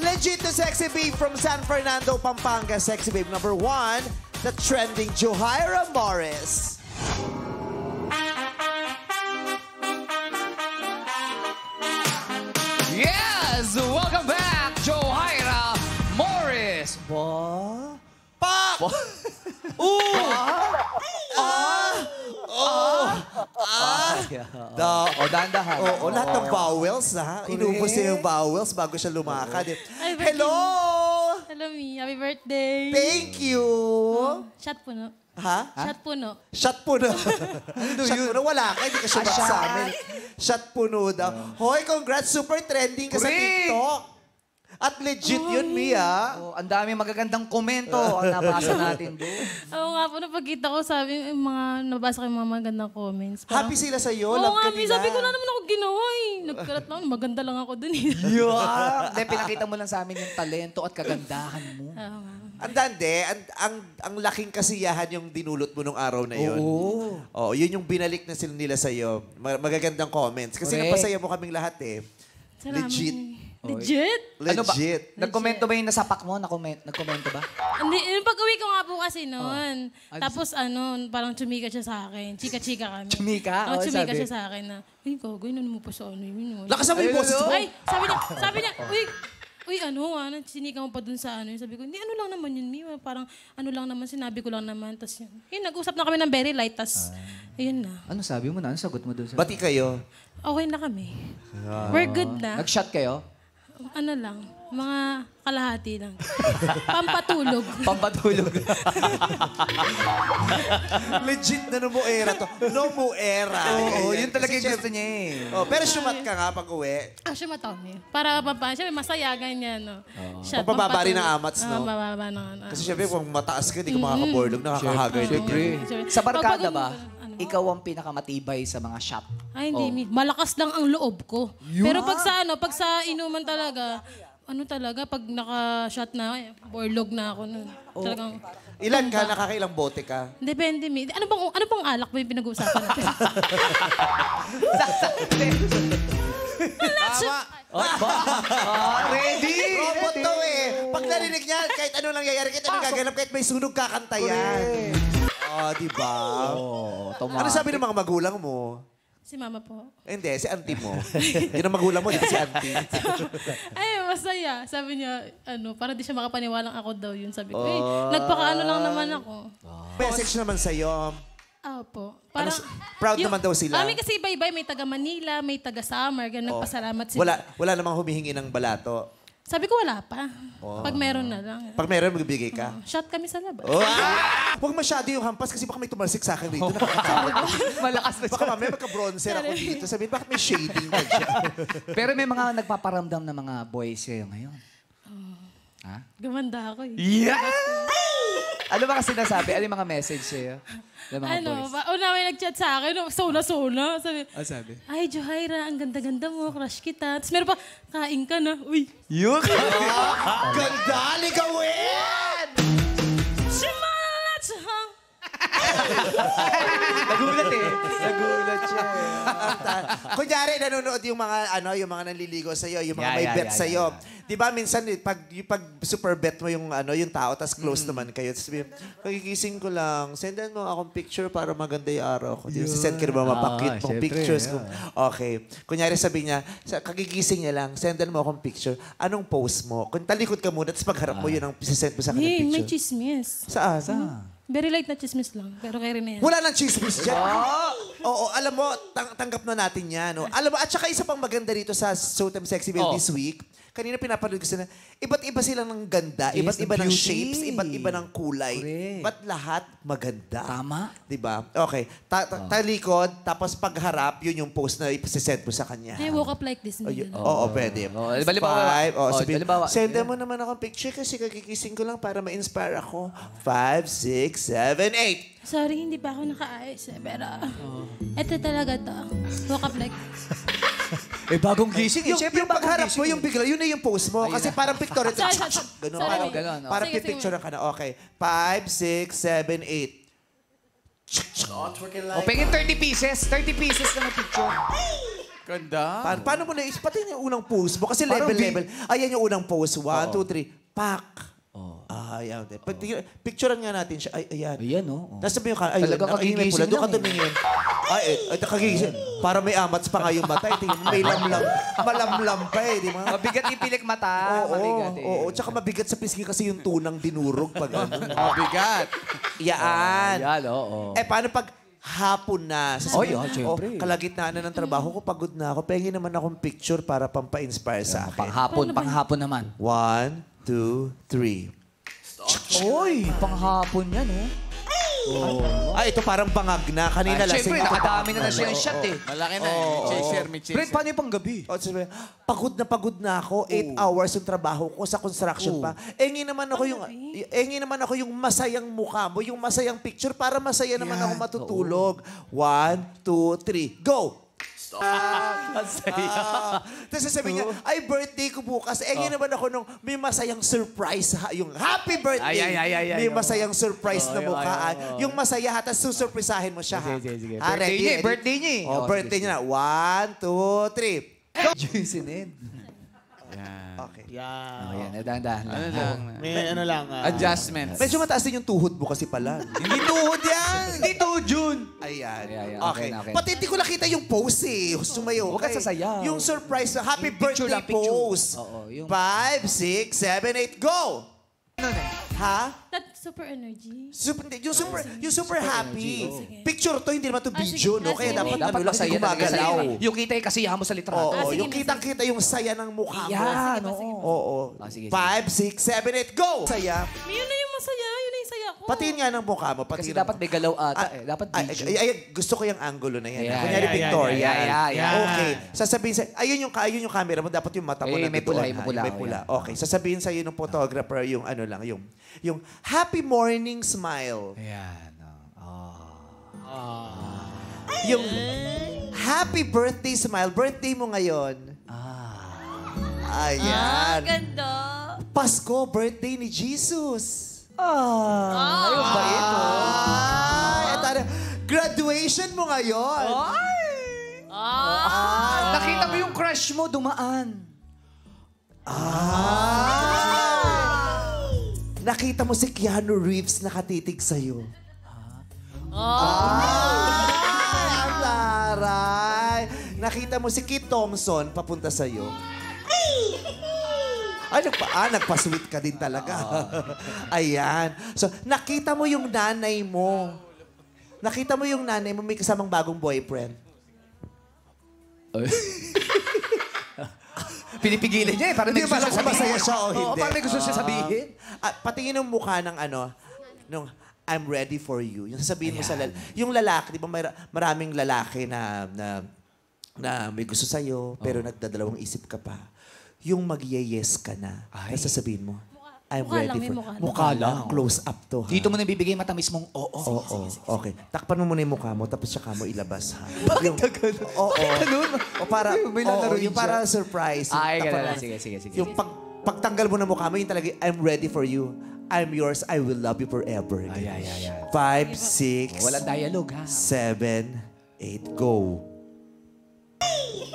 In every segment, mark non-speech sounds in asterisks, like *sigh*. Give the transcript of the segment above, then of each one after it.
Legit to sexy babe from San Fernando, Pampanga. Sexy babe number one, the trending Johaira Morris. Yes! Welcome back, Johaira Morris! Ba? Pak! Ooh! Da, O, dahan-dahan. Oo, lahat ng vowels, ha? Inubos niya yung vowels bago siya lumakad. eh. Ay, birthday Hello! Hello, me. Happy birthday. Thank you! Shot puno. Ha? Shot puno. Shot puno. *laughs* Shot puno. Wala ka, hindi ka sumat sa amin. Shot puno daw. Hoy, congrats. Super trending ka sa. TikTok. At legit yun, Mia. Oh, ang dami magagandang komento ang nabasa *laughs* natin doon. Oo nga po, napagkita ko, sabi, yung mga, nabasa ko yung mga magandang comments. Parang, Happy sila sa'yo. Oo Love ka nga, mi. nila. Sabi ko na naman ako ginawa eh. Nagkalat lang, maganda lang ako dun eh. Yeah! *laughs* Hindi, pinakita mo lang sa amin yung talento at kagandahan mo. Oo nga. Ang dande, ang, ang, ang laking kasiyahan yung dinulot mo nung araw na yun. Oo. Oh, yun yung binalik na sila nila sa'yo. Ma- Magagandang comments. Kasi Correct. napasaya mo kaming lahat eh. Salamat. Legit. Legit? Ano ba? Legit. Nagkomento ba yung nasapak mo? Nagkomento, nagkomento ba? Hindi, yung pag-uwi ko nga po kasi noon. Oh. Ano Tapos ano, parang chumika siya sa akin. Chika-chika kami. Chumika? Oo, Oo, chumika sabi. siya sa akin na, Uy, gagawin ano mo pa sa ano yun. Lakasan mo yung boses mo. Ay, sabi niya, sabi niya, uy, uy, ano, ano, sinika mo pa dun sa ano. Sabi ko, hindi, ano lang naman yun, Mima. Parang, ano lang naman, sinabi ko lang naman. Tapos yun, yun, nag-usap na kami ng very light. Tapos, ayun na. Ano sabi mo na? Ano sagot mo doon? Sa... Bati kayo. Okay na kami. We're good na. Nag-shot kayo? Ano lang, mga kalahati lang. *laughs* Pampatulog. Pampatulog. *laughs* Legit na no mo era to. No mo era. Oo, yun talaga yung gusto syempre- niya eh. Oh, pero sumat ka nga pag uwi. Ah, siya matami. Para papa, siya masaya, ganyan, no. Siya, Pampababa rin ng amats, no? Ah, bababa ng ano. Kasi syempre kung mataas ka, di ka makakaborlog, nakakahagar din Siyempre. yan. Siyempre. Sa barkada ba, ano? Ikaw ang pinakamatibay sa mga shot. Ay, hindi. mi. Malakas lang ang loob ko. Pero pag sa ano, pag sa inuman talaga, ano talaga, pag naka-shot na, eh, borlog na ako nun. Talagang, Ilan ka? Nakakailang bote ka? depende mi. Ano bang, ano bang alak ba yung pinag-uusapan natin? *laughs* Tama. Ah, ready! Robot to eh. Pag narinig niya, kahit ano nangyayari, kahit anong gaganap, kahit may sunog, kakanta yan. Oh, di ba? Oo. Ano sabi ng mga magulang mo? si mama po. Eh, Hindi, si auntie mo. Yun ang magulang mo, di ba si auntie? *laughs* Ay, masaya. Sabi niya, ano, para di siya makapaniwalang ako daw yun. Sabi ko, eh, nagpakaano lang naman ako. Message naman sa'yo. Opo. Ano s- proud naman daw sila? Kami kasi iba-iba. May taga Manila, may taga Samar. Ganun, nagpasalamat sila. Wala, wala namang humihingi ng balato. Sabi ko, wala pa. Pag meron na lang. Pag meron, magbibigay ka. Shot kami sa labas. Oh, ah! Huwag masyado yung hampas kasi baka may tumalsik sa akin dito. *laughs* Malakas na Baka mamaya magka-bronzer ako dito. Sabihin, bakit may shading ka dyan? *laughs* Pero may mga nagpaparamdam na mga boys sa'yo ngayon. Ha? Gumanda ako eh. Yeah! Ano ba kasi nasabi? Ano yung mga message sa'yo? Ng mga Ano, boys? ba, una may nag-chat sa akin, no, sona-sona. Sabi, Ano sabi? ay, Johaira, ang ganda-ganda mo, crush kita. Tapos meron pa, kain ka na. Uy, Yun! *laughs* Ganda! Ligawin! Nagulat eh. Nagulat siya. Kunyari, nanonood yung mga, ano, yung mga nanliligo sa'yo, yung mga Yeah, may yeah, bet yeah, sa'yo. Di ba, minsan, eh, pag, yung pag super bet mo yung, ano, yung tao, tas close Mm. naman kayo, tapos sabihin, kagigising ko lang, sendan mo akong picture para maganda yung araw ko. Di ba, send ka naman mapakit Ah, mong syempre, pictures. yeah. Kung, okay. Kunyari, sabi niya, sa kagigising niya lang, sendan mo akong picture. Anong post mo? Kung talikod ka muna, tapos pagharap mo, yun ang send mo sa akin Hey, ng may picture. chismis. Saan? Very light na chismis lang. Pero kaya rin na yan. Wala nang chismis dyan. Oo, alam mo, tang- tanggap na natin yan. No? Alam mo, at saka isa pang maganda rito sa Showtime Sexy Babe Oh. this week, kanina pinapanood ko sila, iba't iba sila ng ganda, Yes, iba't iba ng beauty. shapes, iba't iba ng kulay. Correct. Ba't lahat maganda? Tama. Di ba? Okay. Ta- ta- talikod, tapos pagharap, yun yung post na ipasisend mo sa kanya. Hey, woke up like this. Oh. Oo, pwede. Oh, halimbawa- Five. Oh, oh, sabi, send mo naman ako picture kasi kagigising ko lang para ma-inspire ako. Five, six, seven, eight. Sorry, hindi pa ako nakaayos eh. Pero, eto talaga to. Woke up like *laughs* Eh, bagong gising eh. Yung, Siyempre, yung pagharap bagong mo, yung bigla, yun na yung post mo. Kasi parang pictorial. Sorry, sorry, sorry. Ganun, Sorry. parang, Ganon, oh. parang Sige, sige. pipicture ka na. Okay. Five, six, seven, eight. eh. Oh, pengin 30 pieces. 30 pieces na na picture. Ganda. Pa- paano mo naisip? Pati yung unang pose mo. Kasi Parang level, bi- level. Ayan yung unang pose. One, two, three. Pak. Ah, ayan. Pati- Picturean nga natin siya. Ay, ayan. Ayan, oh. oh. Nasa mo yung ka- ay, Talaga kagigising pula. Doon ka lang eh. tumingin. Ay, ay, ay, nakagigising. Para may amats pa nga yung mata. Eh, tingin mo, may lamlam. Malamlam pa eh, di ba? Mabigat yung pilik mata. Oo, mabigat eh. oo. Tsaka mabigat sa pisngi kasi yung tunang dinurog pag ano. Mabigat. Yaan. Yan, oo. Eh, paano pag hapon na? Oh, yan, syempre. Oh, kalagitnaan na ng trabaho ko, pagod na ako. Pengi naman akong picture para pampa-inspire sa akin. Panghapon, panghapon naman. One, two, three. Oy, panghapon yan, oh. Ah, ito parang bangag na. Kanina Ay, lasing syempre, ako. nakadami na na siya yung shot eh. Malaki na. eh. chaser, may chaser. Fred, paano yung panggabi? O, sabi, pagod na pagod na ako. Eight hours yung trabaho ko sa construction pa. Engi naman ako yung engi naman ako yung masayang mukha mo, yung masayang picture para masaya naman ako matutulog. One, two, three, go! *laughs* Ang saya. Ah, Tapos sasabihin niya, ay, birthday ko bukas. Eh, ngayon naman ako nung may masayang surprise. Ha, yung happy birthday. Ay, ay, ay, ay, ay, may oh. masayang surprise na Oh, mukha. ay, ay, ah. Yung masaya, ha, tapos susurprisahin mo siya. ha. Sige, sige, sige. Ah, Birthday ready, niya eh, ready? birthday niya. Oh, Oh, birthday niya na. One, two, three. Juicy Ned. Yan. Okay. Oh, yan, dahan-dahan lang. Ano lang. May ano lang. ah, Adjustments. Medyo mataas din yung tuhod mo kasi pala. *laughs* Hindi tuhod yan. *laughs* Hindi to, Jun. Ayan. Ayan, ayan. Okay. Okay na, okay na. Pati hindi ko nakita yung pose eh. Sumayo. Huwag ka sasayaw. Yung surprise na happy Yung picture birthday lang, picture. pose. Oo, yung- Five, six, seven, eight, go! Ha? That super energy. Super, hindi, yung super, yung super, happy. Sige. Picture to, hindi naman to Ah, video, sige. no? Ah, Kaya dapat, ano lang, hindi gumagalaw. Yung kita yung kasiyahan mo sa litrato. Oo, Ah, yung kitang-kita yung saya ng mukha mo. Yan, oo. Oo. Ah. Five, six, seven, eight, go! Saya. Na. Yun na yung saya ko. Patingin nga ng mukha mo. Kasi patingin dapat may galaw ata Ah, eh. Dapat ay, video. ay, ay, gusto ko yung angulo na yan. Yeah, Kunyari yeah, Victoria. yeah, yeah, yeah. Okay. Sasabihin sa ayun yung ayun yung camera mo dapat yung mata mo Eh, na may pula, may pula, May oh, pula. yeah. Okay. Sasabihin sa iyo ng photographer yung ano lang yung yung happy morning smile. Ayan. oh. Yung happy birthday smile. Birthday mo ngayon. Ah. Ayan. Ganda. Pasko, birthday ni Jesus. Ah. Graduation mo ngayon. Ah. Nakita mo yung crush mo dumaan. Ah! Nakita mo si Keanu Reeves nakatitig sa'yo. Ah! Ang laray! Nakita mo si Kit Thompson papunta sa'yo. Ay, nagpa, ah, nagpa-sweet ka din talaga. *laughs* Ayan. So, nakita mo yung nanay mo. Nakita mo yung nanay mo may kasamang bagong boyfriend. *laughs* Pinipigilan niya eh. Parang may Hindi gusto ba siya sabihin. masaya siya o hindi? Oo, parang may gusto siya sabihin. Ah, patingin ng mukha ng ano, nung I'm ready for you. Yung sasabihin mo sa lal- yung lalaki, di ba may, maraming lalaki na na na may gusto sa'yo, pero nagdadalawang isip ka pa. Yung mag-yes ka na. Ay. Tapos sasabihin mo, I'm mukha ready lang, may for mukha lang. Mukha lang. Close up to. Ha? Dito mo nabibigay matamis mong oo. Oo, okay. Takpan mo muna yung mukha mo, tapos saka mo ilabas, ha? *laughs* Bakit yung, Oo. O para, May oo, lalaroin yung siya. para surprise. Ay, takpan ganun mo. lang. Sige, sige, sige. Yung pag, pagtanggal mo ng mukha mo, yung talaga, I'm ready for you. I'm yours. I will love you forever. Ay, ay, ay, ay. Five, six, Walang dialogue ha. seven, eight, go. *laughs*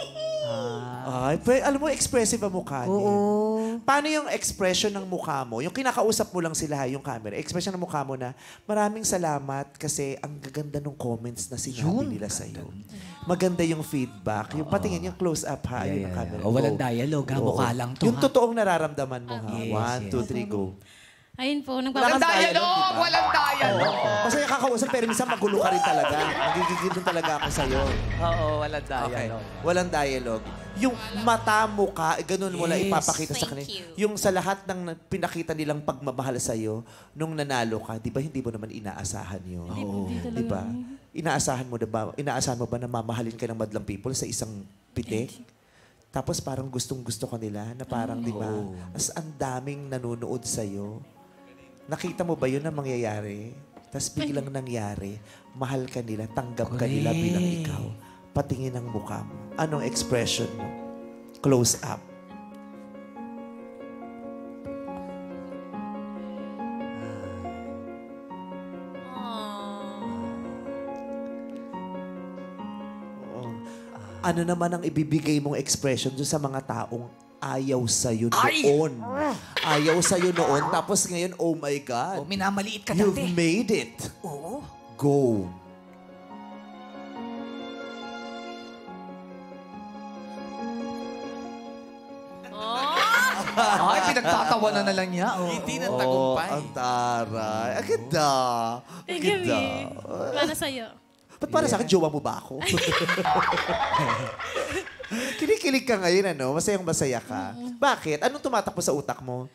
Ay, pero alam mo, expressive ang mukha niya. Oo. Paano yung expression ng mukha mo? Yung kinakausap mo lang sila, yung camera. Expression ng mukha mo na, maraming salamat kasi ang gaganda ng comments na sinabi nila sa'yo. Maganda yung feedback. Yung patingin, yung close up ha, Yeah, yung yeah, camera. yeah. Oh, walang Go. dialogue, ha? Oo. Mukha lang to, Yung ha? totoong nararamdaman mo ha. Yes, One, yes. two, three, go. Ayun po, Wala nagpapasaya. dialogue? Walang dialogue! Kasi kakausap, pero minsan magulo ka rin talaga. Nagigigil din talaga ako sa'yo. Oo, walang Okay. Walang dialogue. Yung mata, mukha, ganun mo lang Yes. ipapakita sa kanila. Yung sa lahat ng pinakita nilang pagmamahal sa'yo, nung nanalo ka, di ba hindi mo naman inaasahan yun? Talaga. Di ba? Inaasahan mo, na ba, inaasahan mo ba na mamahalin ka ng madlang people sa isang pitik? Tapos parang gustong-gusto ka nila na parang, di ba, as ang daming nanonood sa'yo. Nakita mo ba yun na mangyayari? Tapos biglang nangyari, mahal ka nila, tanggap ka nila bilang ikaw. Patingin ang mukha mo. Anong expression mo? Close up. Oo. Ano naman ang ibibigay mong expression doon sa mga taong ayaw sa'yo noon? Ayaw sa'yo noon, tapos ngayon, oh my God, Oh, minamaliit ka you've dati. made it. Oo. Go. *laughs* Ay, pinagtatawanan na lang niya. Oh. Hindi ng Oh, tagumpay. ang taray. Ang ganda. Ang Thank you, ganda. Para sa'yo. Ba't para sa akin, jowa mo ba ako? *laughs* Kinikilig ka ngayon, ano? Masayang masaya ka. Bakit? Anong tumatakbo sa utak mo?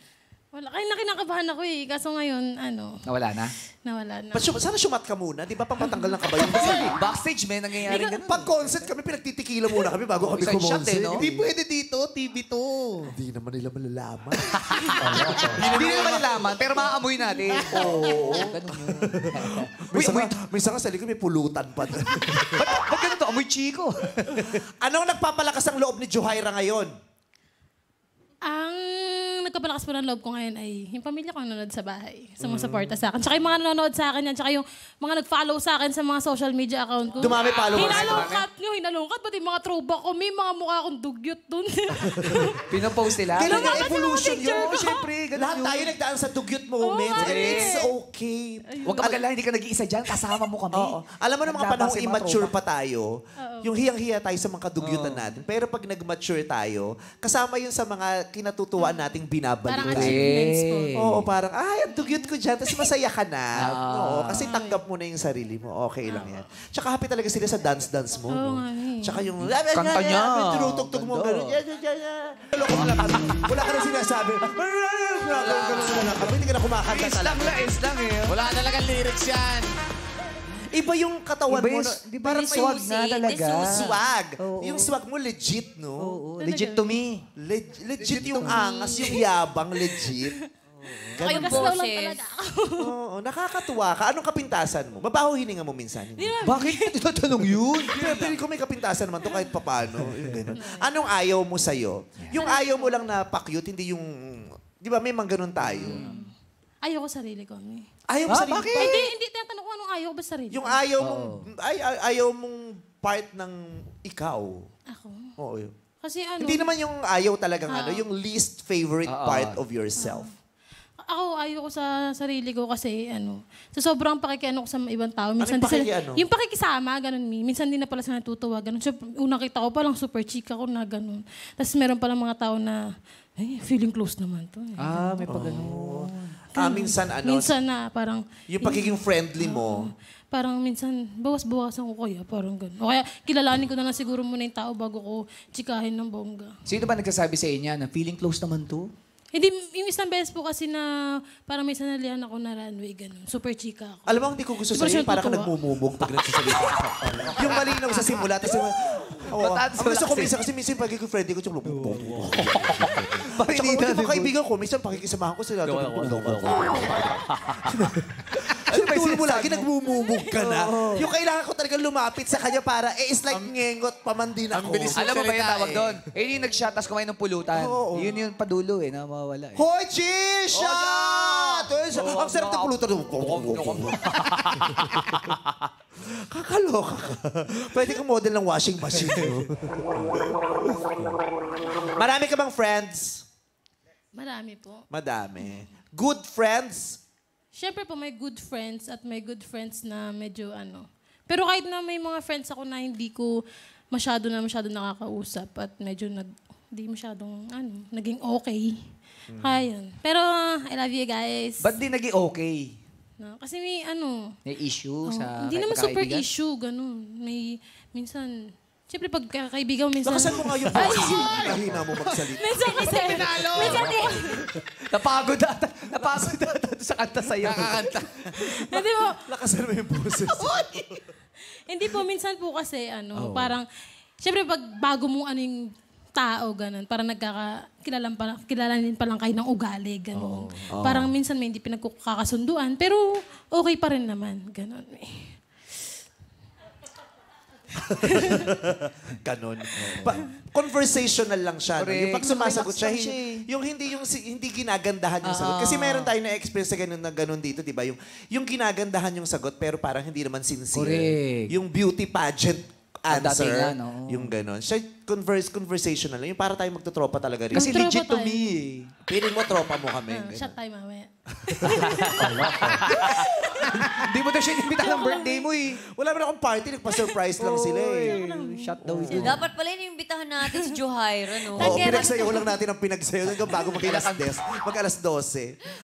Wala. Kaya na kinakabahan ako eh. Kaso ngayon, ano, Nawala na? nawala na. Syum- sana syumat ka muna? Di ba pampatanggal ng kabayo? *laughs* Backstage, may nangyayari ganun. Pag concert kami, pinagtitikila muna kami bago kami isang shot eh, no? Hindi pwede dito, TV to. Hindi naman nila malalaman. Hindi nila malalaman, pero maaamoy natin. Oo. Ganun yun. may, may sanga sa likod, may pulutan pa. *laughs* ba't, ba't ganun to? Amoy chiko. Anong nagpapalakas ang loob ni Johaira ngayon? Ang nagkapalakas po ng loob ko ngayon ay yung pamilya ko nanonood sa bahay. Sumusuporta sa akin. Tsaka yung mga nanonood sa akin yan. Tsaka yung mga nag-follow sa akin sa mga social media account ko. Dumami followers. Hinalungkat nyo, hinalungkat. Pati mga throwback ko. May mga mukha akong dugyot dun. *laughs* Pinopost nila. Kailan na evolution yung yun? ko. Siyempre, lahat tayo nagdaan sa dugyot moments. Oo, and eh. it's okay. Huwag ka mag hindi ka nag-iisa dyan. Kasama mo kami. Oo. Alam mo na mga sa mga immature pa tayo, yung hiyang-hiya tayo sa mga kadugyutan natin. Pero pag nag-mature tayo, kasama yun sa mga kinatutuwaan nating binabalik. Parang achievements po. Oo, parang, ay, ang dugyot ko dyan. Tapos masaya ka na. Oo, kasi tanggap mo na yung sarili mo. Okay lang yan. Tsaka happy talaga sila sa dance-dance mo. Oo no? nga, eh. Tsaka yung... Kanta niya. Tinutugtog mo. Gano'n. Yan, yan, yan, yan. Loko mo lang. Wala ka na sinasabi. Ganun na lang kami. Hindi ka na kumakanta Is lang talaga. lang, is lang eh. Wala talagang lyrics yan. Iba yung katawan Iba mo. yung- no? di ba Parang yung may swag na talaga? Yung swag. Oo. Yung swag mo legit, no? Oo, legit to me. Leg- legit yung angas, yung yabang, legit. Ay, Ganun. slow lang talaga ako. Oo, nakakatuwa ka. Anong kapintasan mo? Mabaho hininga mo minsan. Hindi. Bakit *laughs* tinatanong yun? Pero pero kung may kapintasan naman to kahit papano. Yung ganun. Anong ayaw mo sa'yo? Yung ayaw mo lang na pa-cute, hindi yung... Di ba may mga ganun tayo? Ayoko sarili ko. eh. Ayaw mo Ah, sarili. bakit? Hindi, hindi tinatanong ko anong ayaw ko ba sa sarili Yung ko. ayaw mong... Ay, ay, ayaw mong part ng ikaw. Ako. Oo, yun. Kasi ano, Hindi naman yung ayaw talagang ano, yung least favorite Ah, ah. part of yourself. ako ayaw ko sa sarili ko kasi ano, sa sobrang pakikiano ko sa mga ibang tao. Minsan Anong di sila- pakikiano? yung pakikisama, ganun mi. Minsan din na pala sila natutuwa, ganun. So, unang kita ko palang super chika ko na ganun. Tapos meron palang mga tao na, ay, feeling close naman to. Eh. Ah, may pa ganun. Ah, minsan ano, minsan na parang, yung pagiging friendly mo, parang minsan, bawas-bawasan ko kaya, parang ganun. O kaya, kilalanin ko na lang siguro muna yung tao bago ko chikahin ng bongga. Sino ba nagsasabi sa inyo na feeling close naman to? Hindi, yung isang beses po kasi na parang may sanalihan ako na runway, ganun. Super chika ako. alam mo, hindi ko gusto sa'yo, siya para ka natutuwa? nagmumubog pag nagsasalita *laughs* ka. yung malinaw sa simula, tapos yung... Oo, ang gusto ko kasi. minsan, kasi minsan yung pagiging friendly ko, tsaka Bakit *laughs* Tsaka hindi yung na, mga kaibigan ko, minsan pakikisamahan ko sila. Ano *laughs* ba mo lagi nagmumubog ka na? Yung kailangan ko talaga lumapit sa kanya para, eh, it's like ngengot pamandin ako. bilis Alam mo ba yung tawag eh. doon? Eh, yung nag-shot, tapos kumain ng pulutan. Oo. Yun yung padulo eh, na mawawala eh. Hoy, cheese! Shot! Eh, Oh, Ang sarap ng pulutan. *laughs* Kakaloka ka. Pwede ka model ng washing machine. Marami ka bang friends? Marami po. Madami. Good friends? Siyempre po, may good friends at may good friends na medyo ano. Pero kahit na may mga friends ako na hindi ko masyado na masyado nakakausap at medyo nag, hindi masyadong ano, naging okay. Kaya yun. Pero I love you guys. Ba't di naging okay? No, kasi may ano, May issue oh, sa hindi naman super issue, ganun. May, minsan, siyempre pag kaibigan mo, minsan, Lakasan mo nga yung boses. Kahina mo magsalita. minsan kasi, minsan eh, Napagod ata. Napagod ata sa kanta sa'yo. Kakakanta. hindi mo, Lakasan mo yung boses. Hindi po, minsan po kasi, ano, parang, syempre pag bago mo ano yung tao, ganun, parang nagkaka, kilalan pa, kilalanin pa lang kayo ng ugali, ganun. Parang minsan may hindi pinagkakasunduan, pero okay pa rin naman, ganun. *laughs* Ganon. Pa- conversational lang siya. No? Yung pag sumasagot siya, hin- eh. yung hindi yung si- hindi ginagandahan yung sagot. Kasi meron tayo na experience sa ganun na ganun dito, 'di ba? Yung yung ginagandahan yung sagot pero parang hindi naman sincere. Correct. Yung beauty pageant answer. datingan, oo. Yung gano'n. Siya, converse, conversational. Yung para tayo magtotropa talaga rin. Kasi legit to tayo. me eh. Piling mo, tropa mo kami. Ah, ganun. shot tayo mamaya. Hindi mo daw siya inimita ng birthday mo eh. Wala man akong party, nagpa-surprise lang sila eh. Shot daw yun. Dapat pala yung imbitahan natin si Johaira, no? Oo, pinagsayaw lang natin ang pinagsayaw hanggang bago mag alas 10, mag alas 12.